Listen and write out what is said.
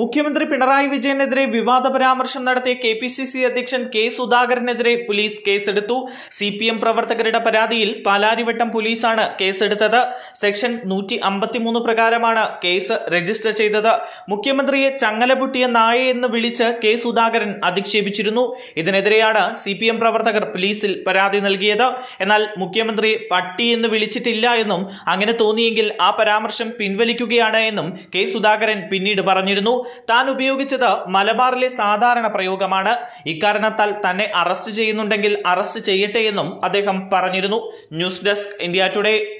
മുഖ്യമന്ത്രി പിണറായി വിജയനെതിരെ വിവാദ പരാമർശം നടത്തിയ കെ പി സി സി അധ്യക്ഷൻ കെ സുധാകരനെതിരെ പോലീസ് കേസെടുത്തു. സി പി എം പ്രവർത്തകരുടെ പരാതിയിൽ പാലാരിവട്ടം പോലീസാണ് കേസെടുത്തത്. സെക്ഷൻ നൂറ്റി അമ്പത്തിമൂന്ന് പ്രകാരമാണ് കേസ് രജിസ്റ്റർ ചെയ്തത്. മുഖ്യമന്ത്രിയെ ചങ്ങലപുട്ടിയ നായ എന്ന് വിളിച്ച് കെ സുധാകരൻ അധിക്ഷേപിച്ചിരുന്നു. ഇതിനെതിരെയാണ് സി പി എം പ്രവർത്തകർ പോലീസിൽ പരാതി നൽകിയത്. എന്നാൽ മുഖ്യമന്ത്രി പട്ടി എന്ന് വിളിച്ചിട്ടില്ല എന്നും അങ്ങനെ തോന്നിയെങ്കിൽ ആ പരാമർശം പിൻവലിക്കുകയാണ് എന്നും കെ സുധാകരൻ പിന്നീട് പറഞ്ഞിരുന്നു. താൻ ഉപയോഗിച്ചത് മലബാറിലെ സാധാരണ പ്രയോഗമാണ്. ഇക്കാരണത്താൽ തന്നെ അറസ്റ്റ് ചെയ്യുന്നുണ്ടെങ്കിൽ അറസ്റ്റ് ചെയ്യട്ടെ എന്നും അദ്ദേഹം പറഞ്ഞിരുന്നു. News desk India today.